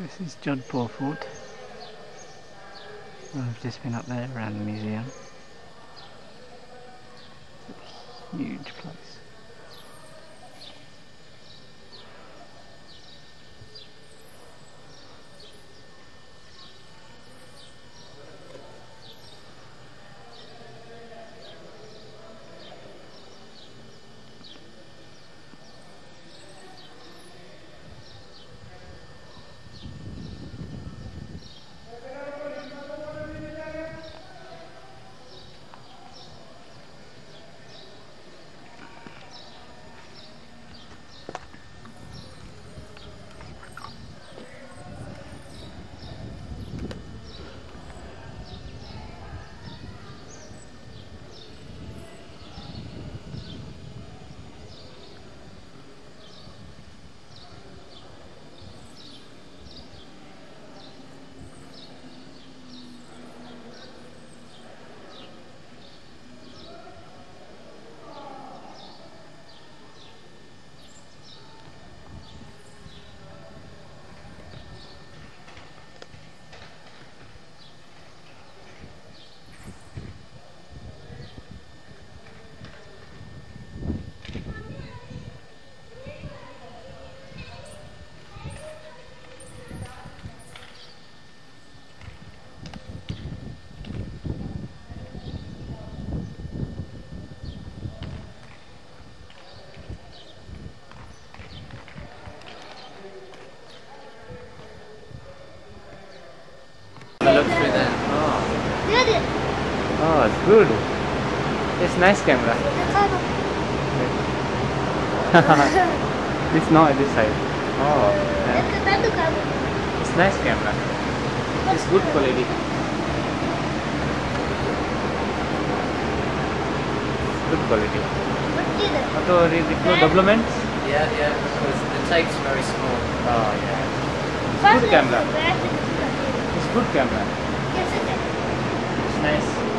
This is Jodhpur Fort. I've just been up there around the museum. It's a huge place. look through. Oh. Oh, it's good. It's nice camera. it's not this side. Oh. Yeah. It's nice camera. It's good quality. Good quality. Auto developments? Yeah, yeah. Because the tape's very small. Oh, yeah. It's good camera. Good camera. Yes, it is. It's nice.